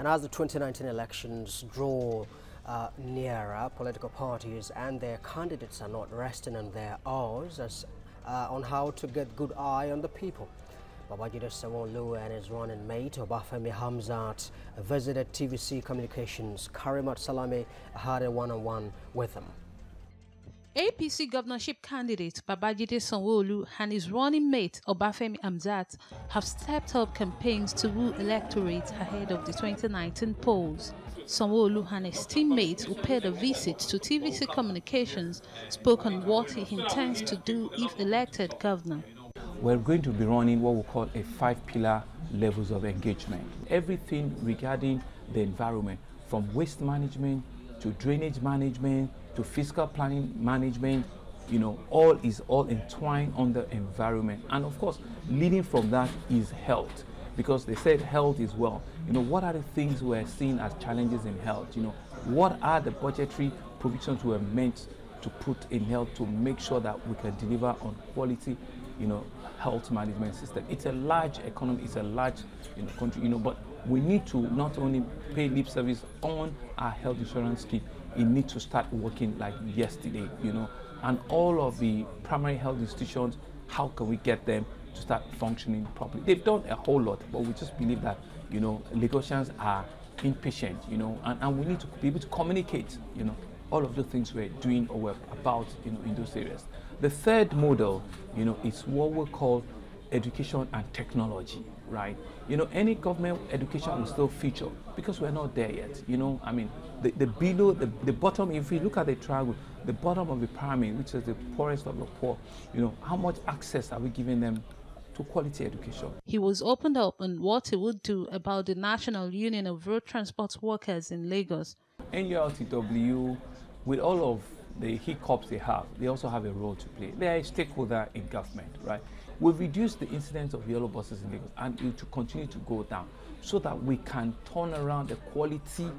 And as the 2019 elections draw uh, nearer, political parties and their candidates are not resting on their oars as, uh, on how to get good eye on the people. Babajide Sanwo-Olu and his running mate Obafemi Hamzat visited TVC Communications. Karimat Salami had a one-on-one -on -one with them. APC governorship candidate Babajide Sanwo-Olu and his running mate Obafemi Hamzat have stepped up campaigns to woo electorate ahead of the 2019 polls. Sanwo-Olu and his teammates who paid a visit to TVC Communications spoke on what he intends to do if elected governor. We're going to be running what we call a five-pillar levels of engagement. Everything regarding the environment, from waste management to drainage management to fiscal planning management, you know, all is all entwined on the environment. And of course, leading from that is health because they said health is well. You know, what are the things we're seeing as challenges in health? You know, what are the budgetary provisions we're meant to put in health to make sure that we can deliver on quality, you know, health management system. It's a large economy, it's a large, you know, country, you know, but we need to not only pay lip service on our health insurance scheme, it needs to start working like yesterday, you know. And all of the primary health institutions, how can we get them to start functioning properly? They've done a whole lot, but we just believe that, you know, Lagosians are impatient, you know, and, and we need to be able to communicate, you know, all of the things we're doing or we're about, you know, in those areas. The third model, you know, is what we call education and technology, right? You know, any government education will still feature because we're not there yet. You know, I mean, the, the below, the, the bottom, if we look at the triangle, the bottom of the pyramid, which is the poorest of the poor, you know, how much access are we giving them to quality education? He was opened up on what he would do about the National Union of Road Transport Workers in Lagos. NURTW, with all of the hiccups they have, they also have a role to play. They are a stakeholder in government, right? We've reduced the incidence of yellow buses in Lagos and it will continue to go down so that we can turn around the quality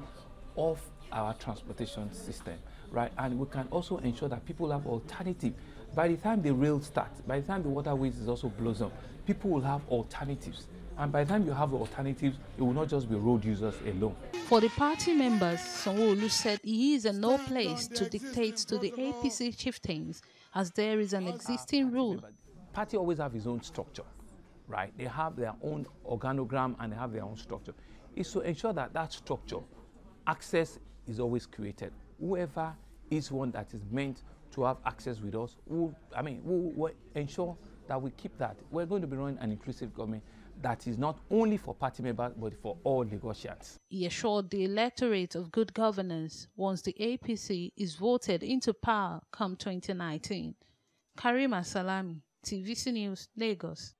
of our transportation system, right? And we can also ensure that people have alternative. By the time the rail starts, by the time the waterways is also blossom, people will have alternatives. And by the time you have alternatives, it will not just be road users alone. For the party members, Sanwo-Olu said he is in no place to dictate to the APC chieftains as there is an existing rule. Party always have its own structure, right? They have their own organogram and they have their own structure. It's to ensure that that structure, access is always created. Whoever is one that is meant to have access with us, will, I mean, will, will ensure that we keep that. We're going to be running an inclusive government that is not only for party members but for all Lagosians. He assured the electorate of good governance once the APC is voted into power come 2019. Karima Salami, TVC News, Lagos.